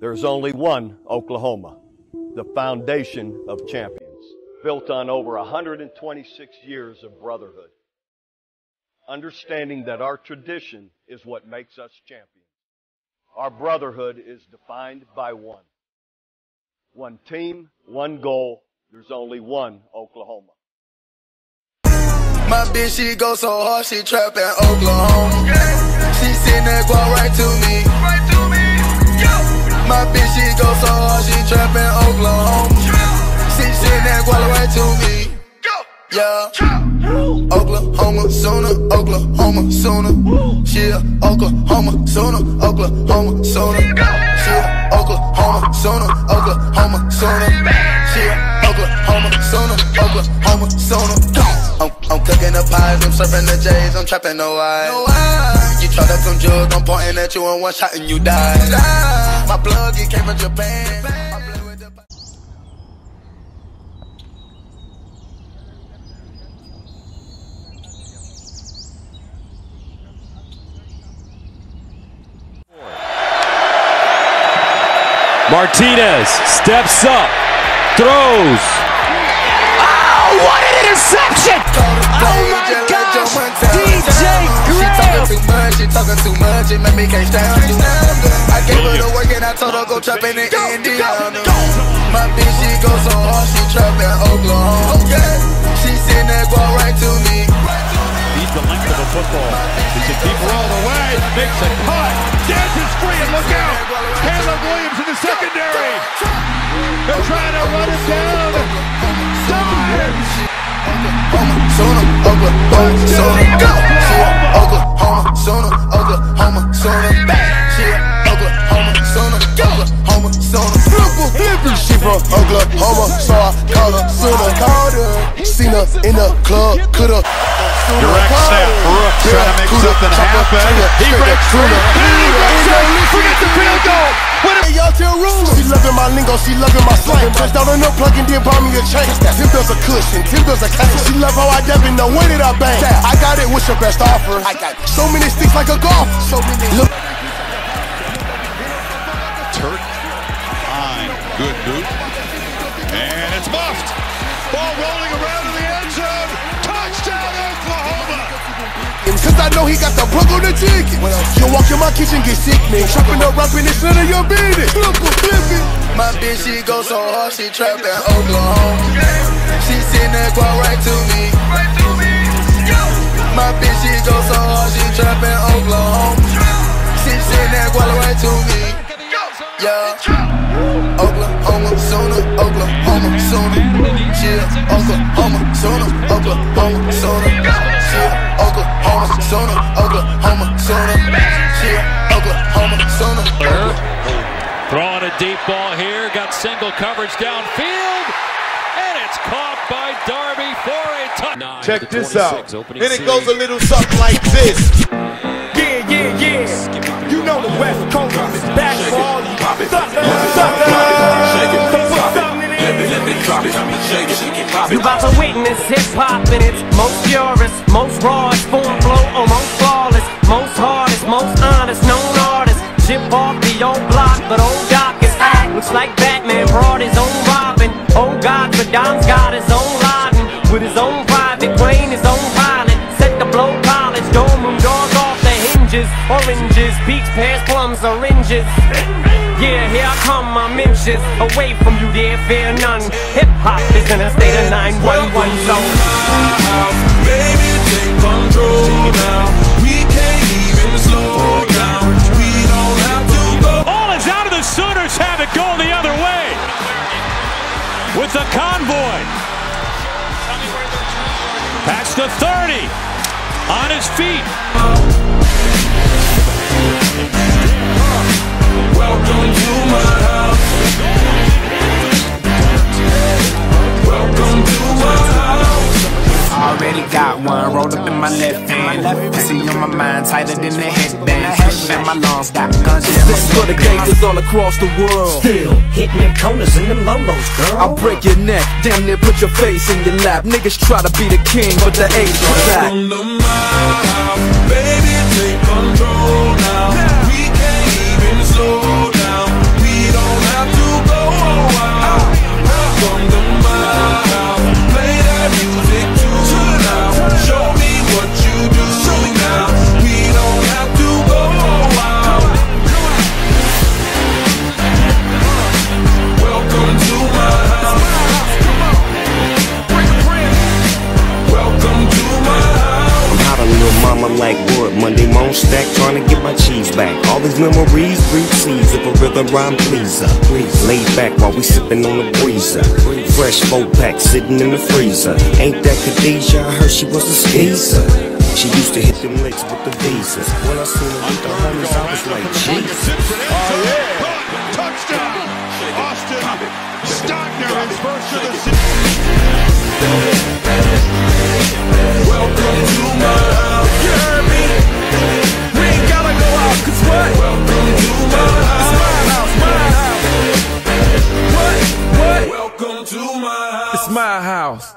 There's only one Oklahoma, the foundation of champions, built on over 126 years of brotherhood. Understanding that our tradition is what makes us champions. Our brotherhood is defined by one. One team, one goal. There's only one Oklahoma. My bitch, she go so hard, she trappin' Oklahoma. She send that guap right to me. Right to me. My bitch, she go so hard, she trappin' Oklahoma. She send that guap right to me. Yeah. Oklahoma sooner, Oklahoma sooner. She Oklahoma sooner, Oklahoma sooner. She Oklahoma sooner, Oklahoma sooner. She Oklahoma sooner, Oklahoma sooner. I'm, I'm cooking the pies, I'm surfing the J's, I'm trapping the eyes. No You try to come jug, I'm pointing at you in one shot and you die. My plug, it came from Japan. Martinez steps up, throws, what an interception! Oh my gosh! DJ Graham! She talking too much, she talking too much, it made me can't stand you. I gave her the work and I told her go trap in Indiana. My bitch, she go so hard, she trap in Oklahoma. Oh, she send that ball right to me. Beats the length of a football. He can keep her all the way. Makes a cut. Dances free and look out. Caleb Williams in the secondary. They're trying to run it down. Oklahoma, sooner, Oklahoma, sooner, go. Oklahoma, sooner, Oklahoma, sooner. She Oklahoma, sooner, Oklahoma, sooner. Flipper, flipper. She from Oklahoma, so I call her sooner. Called her, seen her in the club, coulda. Direct snap, Brooks trying to make something happen. He breaks free. He breaks. Forget the field goal. What a y'all tell rules. She loving my lingo, she loving my slang. Touched out on the plug and then buy me a chain. Ten bills a cushion, ten bills a cane. She love how I dab and know when did I bang. I got it, what's your best offer? I got so many sticks like a golf. So many. Look. Turk, fine, good boot. And it's muffed. Ball rolling around Cause I know he got the plug on the ticket. You walk in my kitchen, get sick, man. Chopping up, rapping, it's none of your business. My bitch, she go so hard, she trapping Oklahoma. She send that guap right to me. My bitch, she go so hard, she trapping Oklahoma. She send that guap right to me. Yeah. Oklahoma sooner, Oklahoma sooner. Yeah, Oklahoma sooner, Oklahoma sooner. Yeah, Oklahoma sooner, Oklahoma sooner. Yeah, Oklahoma sooner. Throwing a deep ball here, got single coverage downfield, and it's caught by Darby for a touchdown. Check this out, and it goes a little something like this. Yeah, yeah, yeah. You know the West Coast is back for all you You about to witness hip hop in its most purest, most rawest form flow, or the oranges, peach, pears, plums, oranges. Yeah, here I come, I'm inches away from you, there fear none. Hip hop is in a state of 911 zone. Baby, take control now. We can't even slow down. We don't have to go. All is out of the Sooners have it going the other way. With the convoy. Past the 30. On his feet. Left hand. Pussy on my mind, tighter than the headband. Fresh in my lungs, got guns in my This for the gangsters all across the world. Still hitting them corners and them lolos, girl. I'll break your neck, damn near put your face in your lap. Niggas try to be the king, but the age is back. Welcome to my house. Baby, take control memories breathe seeds of a rhythm rhyme pleaser. Laid back while we sipping on the breezer. Fresh four pack sitting in the freezer. Ain't that Khadijah? I heard she was a skeezer. She used to hit them licks with the visas. When I seen her with the homies, I was like, Jesus. Oh, yeah. Touchdown. Austin Stogner, his first of the season. Welcome to my house,